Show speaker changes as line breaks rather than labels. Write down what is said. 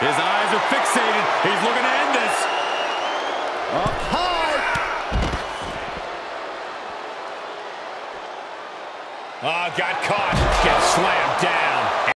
His eyes are fixated. He's looking to end this.
Up high.
Oh, got caught. Gets slammed.